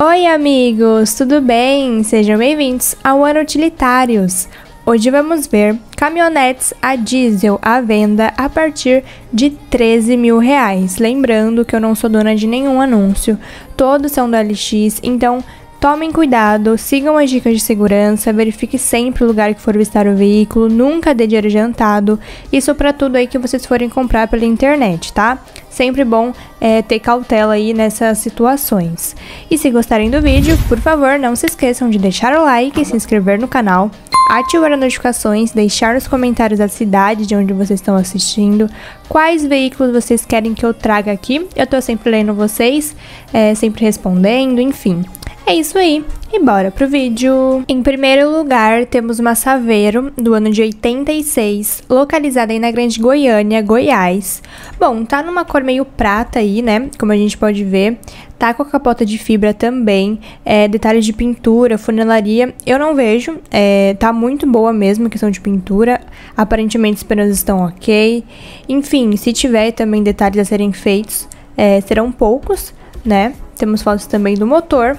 Oi, amigos, tudo bem? Sejam bem-vindos ao Ano Utilitários. Hoje vamos ver caminhonetes a diesel à venda a partir de 13 mil reais. Lembrando que eu não sou dona de nenhum anúncio, todos são do LX, então Tomem cuidado, sigam as dicas de segurança, verifique sempre o lugar que for visitar o veículo, nunca dê dinheiro adiantado, isso para tudo aí que vocês forem comprar pela internet, tá? Sempre bom é, ter cautela aí nessas situações. E se gostarem do vídeo, por favor, não se esqueçam de deixar o like, se inscrever no canal, ativar as notificações, deixar nos comentários a cidade de onde vocês estão assistindo, quais veículos vocês querem que eu traga aqui. Eu tô sempre lendo vocês, é, sempre respondendo, enfim. É isso aí, e bora pro vídeo! Em primeiro lugar, temos uma Saveiro, do ano de 86, localizada aí na Grande Goiânia, Goiás. Bom, tá numa cor meio prata aí, né, como a gente pode ver. Tá com a capota de fibra também, é, detalhes de pintura, funilaria, eu não vejo, é, tá muito boa mesmo a questão de pintura, aparentemente os pneus estão ok. Enfim, se tiver também detalhes a serem feitos, é, serão poucos, né. Temos fotos também do motor,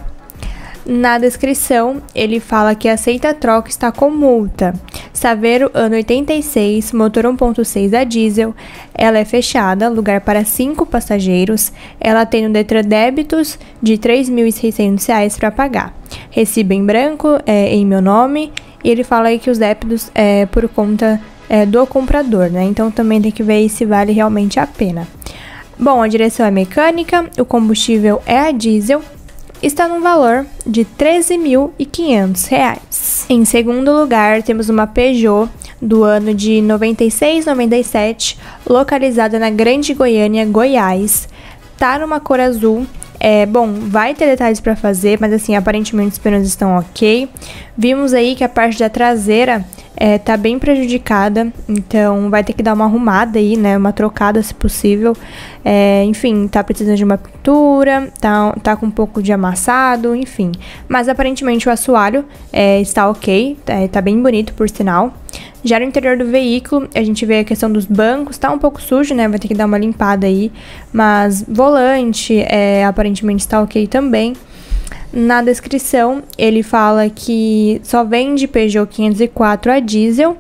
na descrição, ele fala que aceita a troca está com multa. Saveiro, ano 86, motor 1.6 a diesel. Ela é fechada, lugar para 5 passageiros. Ela tem no Detran débitos de R$ 3.600 para pagar. Recibo em branco, é, em meu nome. E ele fala aí que os débitos é por conta é, do comprador, né? Então também tem que ver se vale realmente a pena. Bom, a direção é mecânica, o combustível é a diesel está no valor de R$ 13.500. Em segundo lugar, temos uma Peugeot do ano de 96-97, localizada na Grande Goiânia, Goiás. Tá numa cor azul. É, bom, vai ter detalhes para fazer, mas assim, aparentemente os pneus estão ok. Vimos aí que a parte da traseira é, tá bem prejudicada, então vai ter que dar uma arrumada aí, né? Uma trocada se possível. É, enfim, tá precisando de uma pintura, tá, tá com um pouco de amassado, enfim. Mas aparentemente o assoalho é, está ok, é, tá bem bonito por sinal. Já no interior do veículo, a gente vê a questão dos bancos, tá um pouco sujo, né? Vai ter que dar uma limpada aí. Mas volante, é, aparentemente está ok também. Na descrição, ele fala que só vende Peugeot 504 a diesel,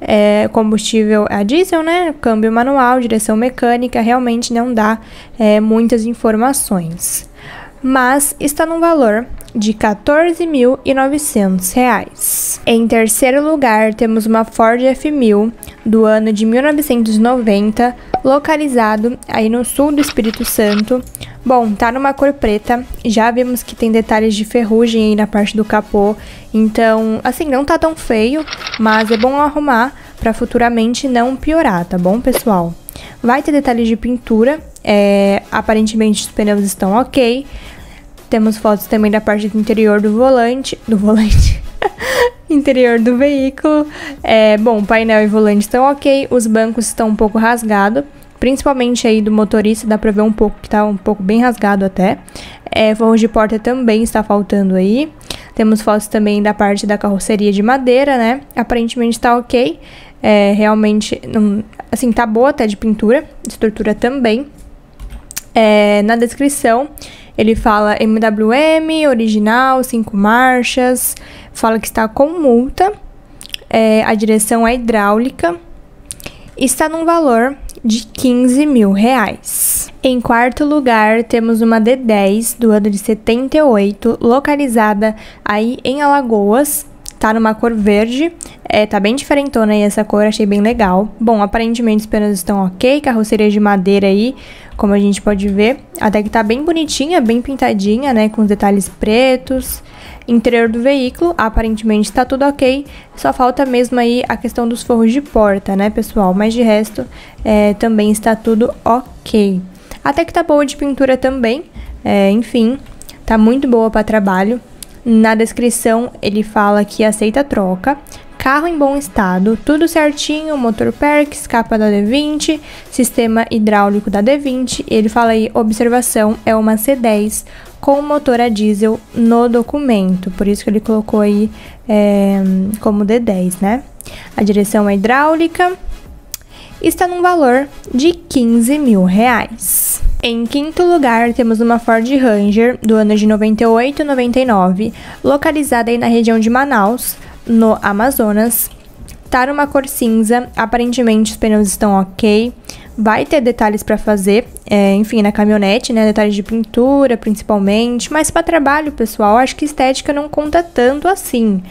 é, combustível a diesel, né? Câmbio manual, direção mecânica, realmente não dá é, muitas informações. Mas está num valor de R$ 14.900. Em terceiro lugar, temos uma Ford F1000 do ano de 1990, localizado aí no sul do Espírito Santo. Bom, tá numa cor preta, já vimos que tem detalhes de ferrugem aí na parte do capô, então, assim, não tá tão feio, mas é bom arrumar para futuramente não piorar, tá bom, pessoal? Vai ter detalhes de pintura, é, aparentemente os pneus estão ok, temos fotos também da parte do interior do volante, do volante, interior do veículo, é, bom, painel e volante estão ok, os bancos estão um pouco rasgados, principalmente aí do motorista, dá pra ver um pouco que tá um pouco bem rasgado até. É, forros de porta também está faltando aí. Temos fotos também da parte da carroceria de madeira, né? Aparentemente tá ok. É, realmente, não, assim, tá boa até de pintura, estrutura também. É, na descrição, ele fala MWM, original, 5 marchas, fala que está com multa, é, a direção é hidráulica, está num valor de 15 mil reais. Em quarto lugar, temos uma D10 do ano de 78, localizada aí em Alagoas. Tá numa cor verde, é, tá bem diferentona aí essa cor, achei bem legal. Bom, aparentemente os pneus estão ok, carroceria de madeira aí, como a gente pode ver. Até que tá bem bonitinha, bem pintadinha, né, com os detalhes pretos. Interior do veículo, aparentemente está tudo ok, só falta mesmo aí a questão dos forros de porta, né, pessoal? Mas de resto, é, também está tudo ok. Até que tá boa de pintura também, é, enfim, tá muito boa para trabalho. Na descrição ele fala que aceita troca, carro em bom estado, tudo certinho, motor Perks, capa da D20, sistema hidráulico da D20. Ele fala aí, observação, é uma C10 com motor a diesel no documento, por isso que ele colocou aí é, como D10, né? A direção é hidráulica, está num valor de 15 mil reais. Em quinto lugar, temos uma Ford Ranger do ano de 98 99, localizada aí na região de Manaus, no Amazonas. Tá numa cor cinza, aparentemente os pneus estão ok. Vai ter detalhes para fazer, é, enfim, na caminhonete, né? Detalhes de pintura, principalmente. Mas para trabalho, pessoal, acho que estética não conta tanto assim,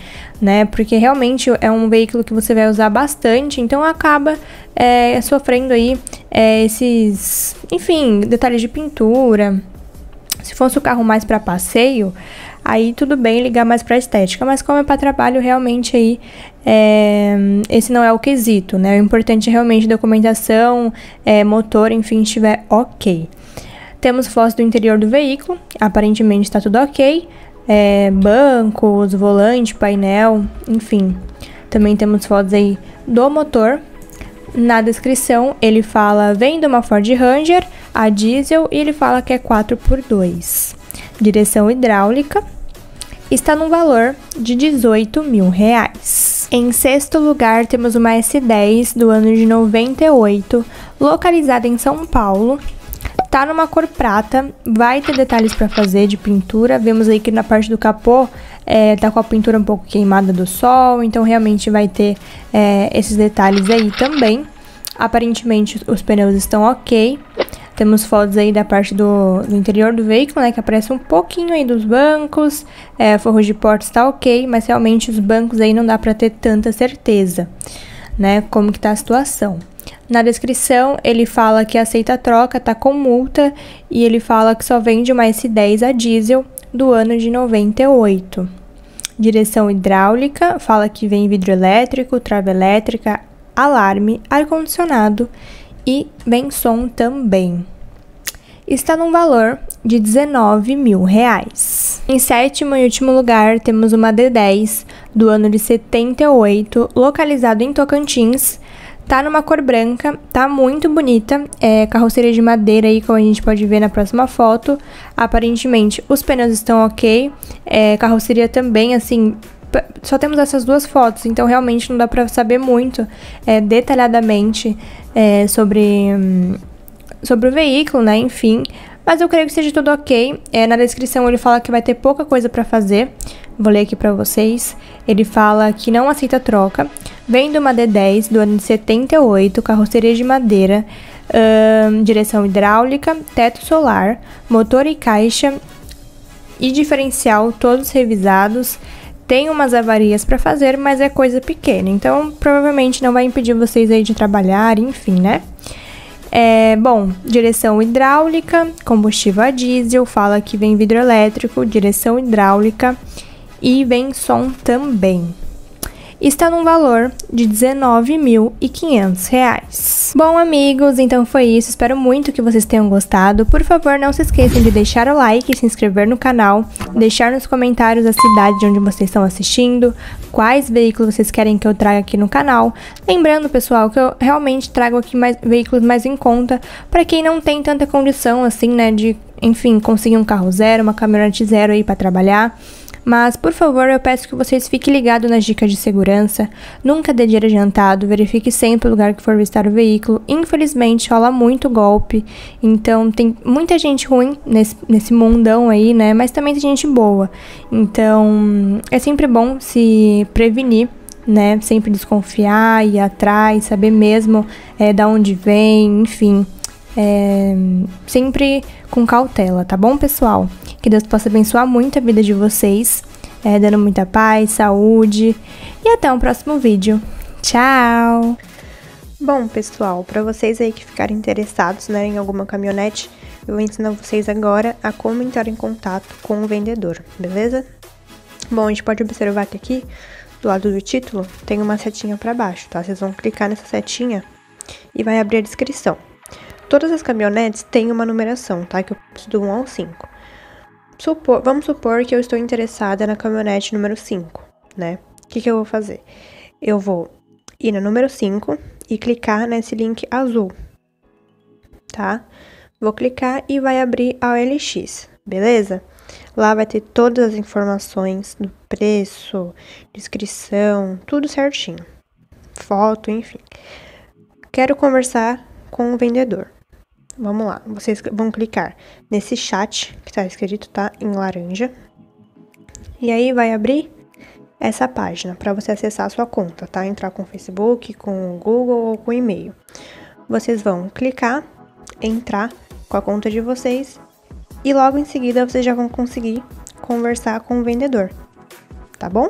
né? Porque realmente é um veículo que você vai usar bastante, então acaba é, sofrendo aí é, esses, enfim, detalhes de pintura. Se fosse o carro mais para passeio, aí tudo bem ligar mais para estética, mas como é para trabalho, realmente aí é, esse não é o quesito, né? O importante é realmente documentação, é, motor, enfim, estiver ok. Temos fotos do interior do veículo, aparentemente está tudo ok. É, bancos, volante, painel, enfim. Também temos fotos aí do motor. Na descrição ele fala, vem de uma Ford Ranger, a diesel, e ele fala que é 4x2. Direção hidráulica, está no valor de 18 mil reais. Em sexto lugar, temos uma S10 do ano de 98, localizada em São Paulo. Tá numa cor prata, vai ter detalhes para fazer de pintura. Vemos aí que na parte do capô é, tá com a pintura um pouco queimada do sol, então realmente vai ter é, esses detalhes aí também. Aparentemente os pneus estão ok. Temos fotos aí da parte do, do, interior do veículo, né? Que aparece um pouquinho aí dos bancos. É, forro de porta está ok, mas realmente os bancos aí não dá para ter tanta certeza, né? Como que tá a situação. Na descrição, ele fala que aceita a troca, tá com multa, e ele fala que só vende uma S10 a diesel do ano de 98. Direção hidráulica, fala que vem vidro elétrico, trava elétrica, alarme, ar-condicionado e vem som também. Está num valor de 19 mil reais. Em sétimo e último lugar, temos uma D10 do ano de 78, localizado em Tocantins. Tá numa cor branca, tá muito bonita, é carroceria de madeira aí, como a gente pode ver na próxima foto. Aparentemente, os pneus estão ok, é, carroceria também, assim, só temos essas duas fotos, então realmente não dá para saber muito é, detalhadamente é, sobre, sobre o veículo, né? Enfim. Mas eu creio que seja tudo ok. É, na descrição ele fala que vai ter pouca coisa para fazer. Vou ler aqui para vocês. Ele fala que não aceita troca. Vem de uma D10 do ano de 78, carroceria de madeira, hum, direção hidráulica, teto solar, motor e caixa e diferencial todos revisados tem umas avarias para fazer, mas é coisa pequena, então provavelmente não vai impedir vocês aí de trabalhar, enfim, né? É, bom, direção hidráulica, combustível a diesel, fala que vem vidro elétrico, direção hidráulica e vem som também está num valor de R$ 19.500. Bom, amigos, então foi isso. Espero muito que vocês tenham gostado. Por favor, não se esqueçam de deixar o like, se inscrever no canal, deixar nos comentários a cidade de onde vocês estão assistindo, quais veículos vocês querem que eu traga aqui no canal. Lembrando, pessoal, que eu realmente trago aqui mais veículos mais em conta para quem não tem tanta condição assim, né, de, enfim, conseguir um carro zero, uma caminhonete zero aí para trabalhar. Mas, por favor, eu peço que vocês fiquem ligados nas dicas de segurança, nunca dê dinheiro adiantado, verifique sempre o lugar que for visitar o veículo. Infelizmente, rola muito golpe, então tem muita gente ruim nesse, nesse mundão aí, né? Mas também tem gente boa. Então, é sempre bom se prevenir né? Sempre desconfiar, ir atrás, saber mesmo é, da onde vem, enfim. É, sempre com cautela, tá bom, pessoal? Que Deus possa abençoar muito a vida de vocês, é, dando muita paz, saúde. E até um próximo vídeo. Tchau! Bom, pessoal, para vocês aí que ficarem interessados né, em alguma caminhonete, eu vou ensinar vocês agora a como entrar em contato com o vendedor, beleza? Bom, a gente pode observar que aqui, do lado do título, tem uma setinha para baixo, tá? Vocês vão clicar nessa setinha e vai abrir a descrição. Todas as caminhonetes têm uma numeração, tá? Que eu preciso do 1 ao 5. Supor, vamos supor que eu estou interessada na caminhonete número 5, né? O que, que eu vou fazer? Eu vou ir no número 5 e clicar nesse link azul, tá? Vou clicar e vai abrir a OLX, beleza? Lá vai ter todas as informações do preço, descrição, tudo certinho. Foto, enfim. Quero conversar com o vendedor. Vamos lá, vocês vão clicar nesse chat que tá escrito, tá? Em laranja. E aí vai abrir essa página para você acessar a sua conta, tá? Entrar com o Facebook, com o Google ou com e-mail. Vocês vão clicar, entrar com a conta de vocês e logo em seguida vocês já vão conseguir conversar com o vendedor, tá bom?